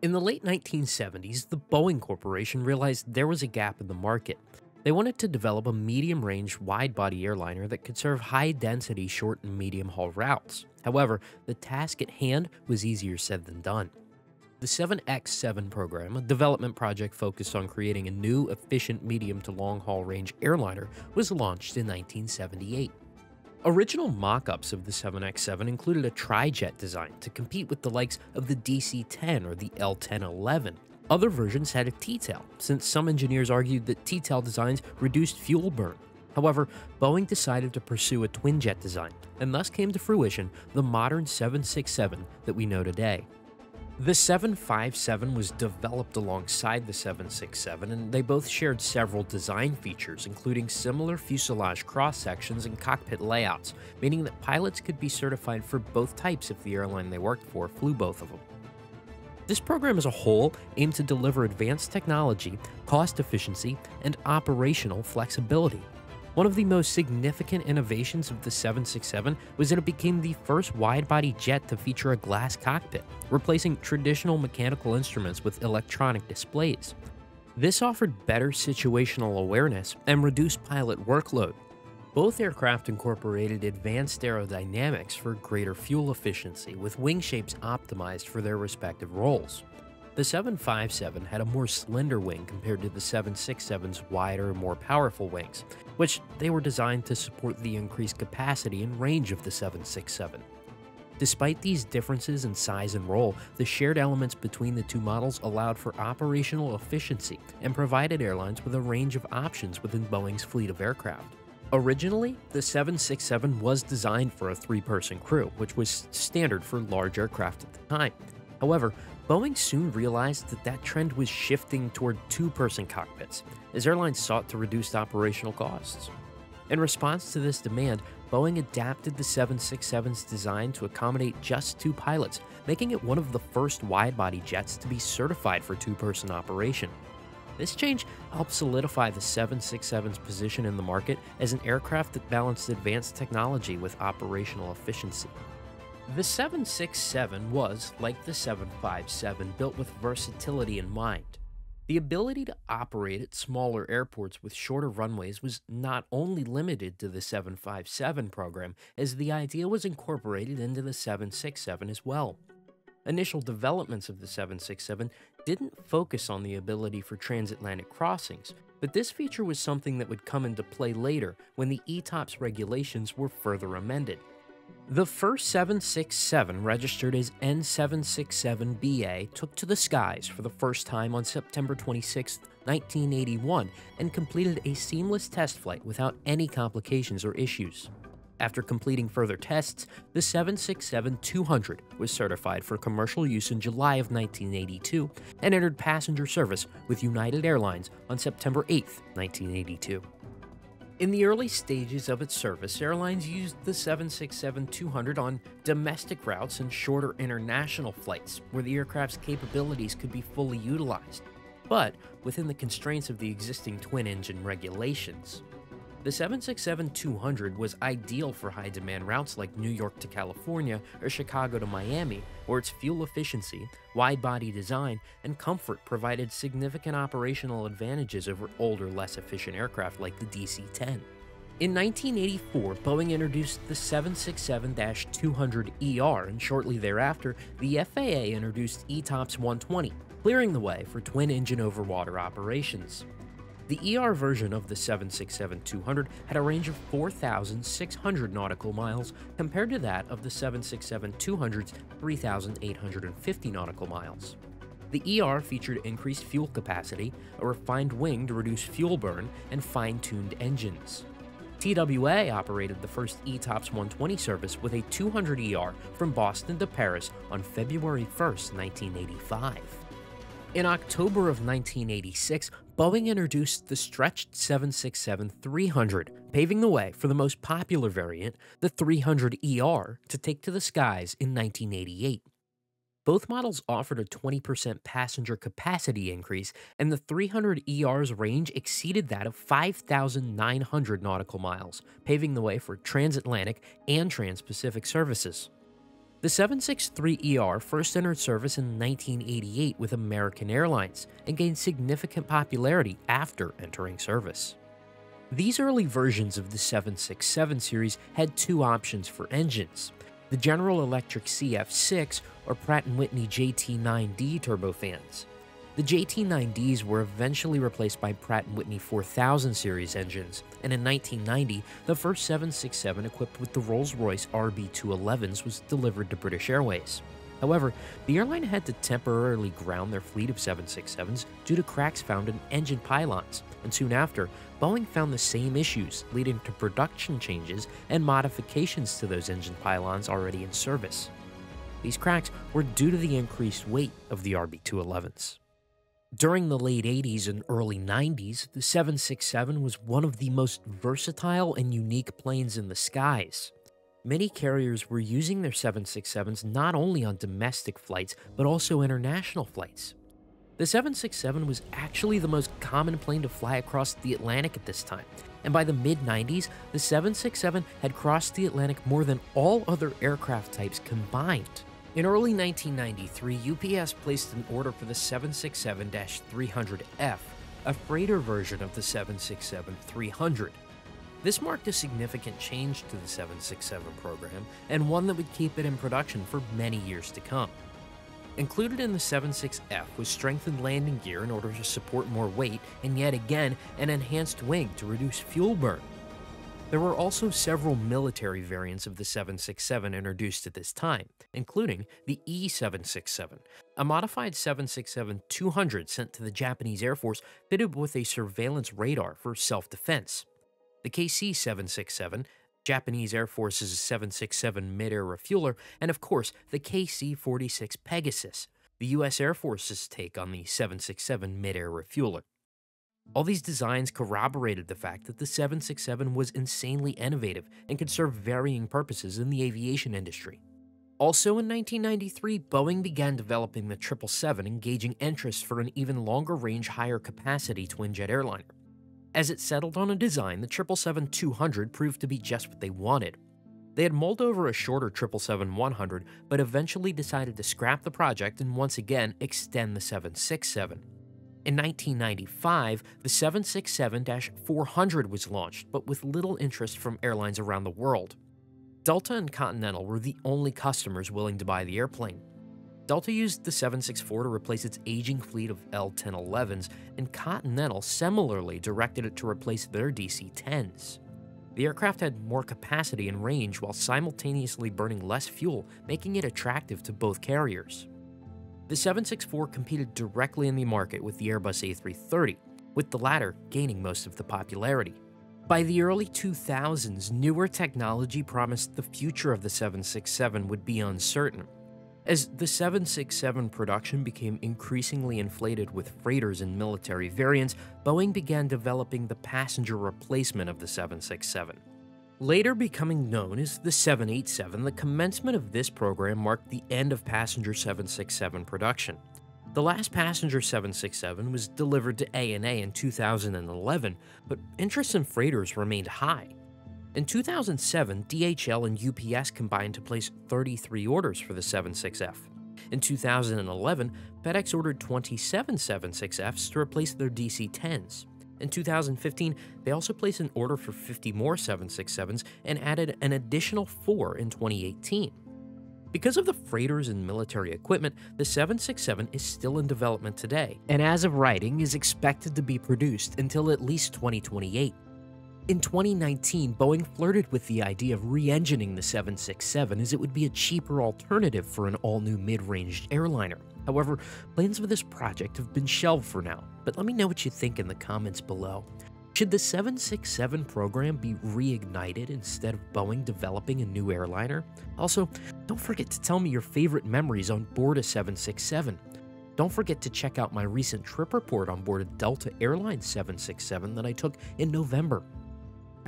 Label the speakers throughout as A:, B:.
A: In the late 1970s, the Boeing Corporation realized there was a gap in the market. They wanted to develop a medium range wide body airliner that could serve high density short and medium haul routes. However, the task at hand was easier said than done. The 7X7 program, a development project focused on creating a new, efficient medium to long haul range airliner, was launched in 1978. Original mock ups of the 7X7 included a tri-jet design to compete with the likes of the DC 10 or the L 1011. Other versions had a T-tail, since some engineers argued that T-tail designs reduced fuel burn. However, Boeing decided to pursue a twin-jet design, and thus came to fruition the modern 767 that we know today. The 757 was developed alongside the 767, and they both shared several design features, including similar fuselage cross sections and cockpit layouts, meaning that pilots could be certified for both types if the airline they worked for flew both of them. This program as a whole aimed to deliver advanced technology, cost efficiency, and operational flexibility. One of the most significant innovations of the 767 was that it became the first wide body jet to feature a glass cockpit, replacing traditional mechanical instruments with electronic displays. This offered better situational awareness and reduced pilot workload. Both aircraft incorporated advanced aerodynamics for greater fuel efficiency, with wing shapes optimized for their respective roles. The 757 had a more slender wing compared to the 767's wider, more powerful wings, which they were designed to support the increased capacity and range of the 767. Despite these differences in size and role, the shared elements between the two models allowed for operational efficiency and provided airlines with a range of options within Boeing's fleet of aircraft. Originally, the 767 was designed for a three person crew, which was standard for large aircraft at the time. However, Boeing soon realized that that trend was shifting toward two person cockpits as airlines sought to reduce operational costs. In response to this demand, Boeing adapted the 767's design to accommodate just two pilots, making it one of the first wide body jets to be certified for two person operation. This change helped solidify the 767's position in the market as an aircraft that balanced advanced technology with operational efficiency. The 767 was, like the 757, built with versatility in mind. The ability to operate at smaller airports with shorter runways was not only limited to the 757 program, as the idea was incorporated into the 767 as well. Initial developments of the 767 didn't focus on the ability for transatlantic crossings, but this feature was something that would come into play later when the ETOPS regulations were further amended. The first 767 registered as N767BA took to the skies for the first time on September 26, 1981, and completed a seamless test flight without any complications or issues. After completing further tests, the 767-200 was certified for commercial use in July of 1982 and entered passenger service with United Airlines on September 8, 1982. In the early stages of its service, airlines used the 767-200 on domestic routes and shorter international flights, where the aircraft's capabilities could be fully utilized, but within the constraints of the existing twin-engine regulations. The 767-200 was ideal for high-demand routes like New York to California or Chicago to Miami, where its fuel efficiency, wide-body design, and comfort provided significant operational advantages over older, less efficient aircraft like the DC-10. In 1984, Boeing introduced the 767-200ER, and shortly thereafter, the FAA introduced ETOPS 120, clearing the way for twin-engine over-water operations. The ER version of the 767-200 had a range of 4,600 nautical miles compared to that of the 767-200's 3,850 nautical miles. The ER featured increased fuel capacity, a refined wing to reduce fuel burn, and fine-tuned engines. TWA operated the first ETOPS 120 service with a 200ER from Boston to Paris on February 1, 1985. In October of 1986, Boeing introduced the stretched 767-300, paving the way for the most popular variant, the 300ER, to take to the skies in 1988. Both models offered a 20% passenger capacity increase, and the 300ER's range exceeded that of 5,900 nautical miles, paving the way for transatlantic and trans-Pacific services. The 763ER first entered service in 1988 with American Airlines and gained significant popularity after entering service. These early versions of the 767 series had two options for engines the General Electric CF6 or Pratt & Whitney JT9D turbofans. The JT9Ds were eventually replaced by Pratt & Whitney 4000 series engines, and in 1990, the first 767 equipped with the Rolls-Royce RB211s was delivered to British Airways. However, the airline had to temporarily ground their fleet of 767s due to cracks found in engine pylons, and soon after, Boeing found the same issues, leading to production changes and modifications to those engine pylons already in service. These cracks were due to the increased weight of the RB211s. During the late 80s and early 90s, the 767 was one of the most versatile and unique planes in the skies. Many carriers were using their 767s not only on domestic flights, but also international flights. The 767 was actually the most common plane to fly across the Atlantic at this time, and by the mid 90s, the 767 had crossed the Atlantic more than all other aircraft types combined. In early 1993, UPS placed an order for the 767 300F, a freighter version of the 767 300. This marked a significant change to the 767 program, and one that would keep it in production for many years to come. Included in the 76F was strengthened landing gear in order to support more weight, and yet again, an enhanced wing to reduce fuel burn. There were also several military variants of the 767 introduced at this time, including the E767, a modified 767 200 sent to the Japanese Air Force fitted with a surveillance radar for self defense. The KC 767, Japanese Air Force's 767 mid-air refueler, and of course, the KC-46 Pegasus, the U.S. Air Force's take on the 767 mid-air refueler. All these designs corroborated the fact that the 767 was insanely innovative and could serve varying purposes in the aviation industry. Also in 1993, Boeing began developing the 777, engaging interest for an even longer range, higher capacity twin jet airliner. As it settled on a design, the 777-200 proved to be just what they wanted. They had mulled over a shorter 777-100, but eventually decided to scrap the project and once again extend the 767. In 1995, the 767-400 was launched, but with little interest from airlines around the world. Delta and Continental were the only customers willing to buy the airplane. Delta used the 764 to replace its aging fleet of L-1011s, and Continental similarly directed it to replace their DC-10s. The aircraft had more capacity and range while simultaneously burning less fuel, making it attractive to both carriers. The 764 competed directly in the market with the Airbus A330, with the latter gaining most of the popularity. By the early 2000s, newer technology promised the future of the 767 would be uncertain, as the 767 production became increasingly inflated with freighters and military variants, Boeing began developing the passenger replacement of the 767. Later becoming known as the 787, the commencement of this program marked the end of passenger 767 production. The last passenger 767 was delivered to ANA in 2011, but interest in freighters remained high. In 2007, DHL and UPS combined to place 33 orders for the 76F. In 2011, FedEx ordered 27 76Fs to replace their DC 10s. In 2015, they also placed an order for 50 more 767s and added an additional four in 2018. Because of the freighters and military equipment, the 767 is still in development today, and as of writing, is expected to be produced until at least 2028. In 2019, Boeing flirted with the idea of re-engining the 767 as it would be a cheaper alternative for an all-new mid-range airliner. However, plans for this project have been shelved for now, but let me know what you think in the comments below. Should the 767 program be reignited instead of Boeing developing a new airliner? Also, don't forget to tell me your favorite memories on board a 767. Don't forget to check out my recent trip report on board a Delta Airlines 767 that I took in November.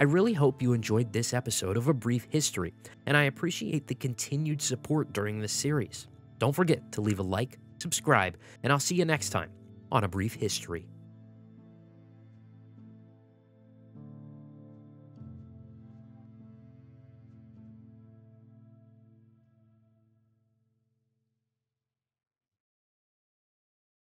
A: I really hope you enjoyed this episode of A Brief History, and I appreciate the continued support during this series. Don't forget to leave a like, subscribe, and I'll see you next time on A Brief History.